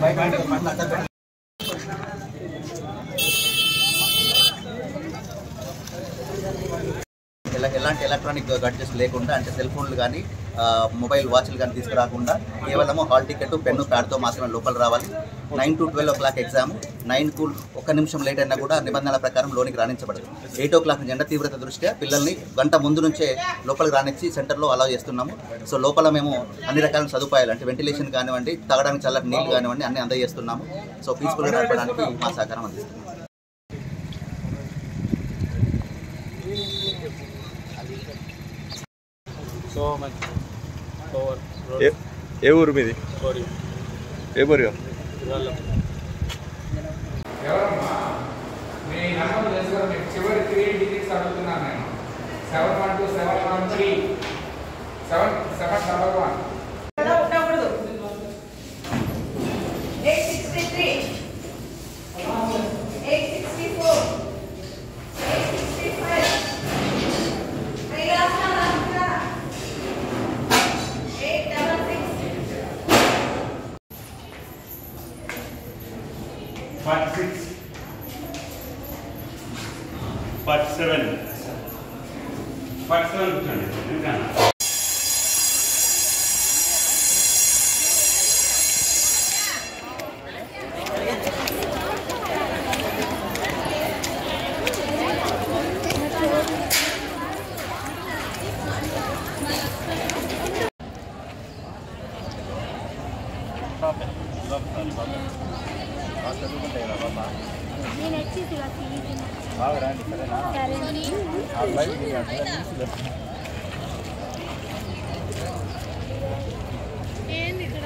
Bye-bye. Electronic గడ్జెట్స్ లేకుండా అంటే cell ఫోన్లు కానీ మొబైల్ వాచ్లు కానీ తీసుకురాకుండా కేవలము హాల్ టికెట్ పెన్ను ప్యాడ్తో మాత్రమే లోపల రావాలి. Nine to twelve o'clock exam నైన్కు ఒక్క నిమిషం లేట్ అయినా కూడా నిబంధనల ప్రకారం లోనికి రాణించబడదు. ఎయిట్ ఓ క్లాక్ ఎండ తీవ్రత దృష్ట్యా పిల్లల్ని గంట ముందు నుంచే లోపలికి రానిచ్చి సెంటర్లో అలౌ చేస్తున్నాము. సో లోపల మేము అన్ని రకాల సదుపాయాలు అంటే వెంటిలేషన్ కానివ్వండి తాగడానికి చల్లటి నీళ్ళు కానివ్వండి అన్ని అందజేస్తున్నాము. సో పీస్ఫుల్గా నడపడానికి మా సహకారం అందిస్తున్నాము. So much. ఓవర్ ఏ- ఊరు మీది? ఏ ఊరు చివరి త్రీ డిజిట్స్ అడుగుతున్నాను నేను. Seven one two seven one three seven seven double one part 6, part 7, part 7 return, Stop it. నేను వచ్చేసి ఏంది ఇక్కడ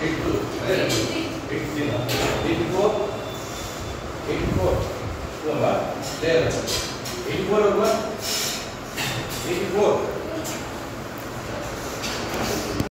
82, 84, 84, there, 84 84.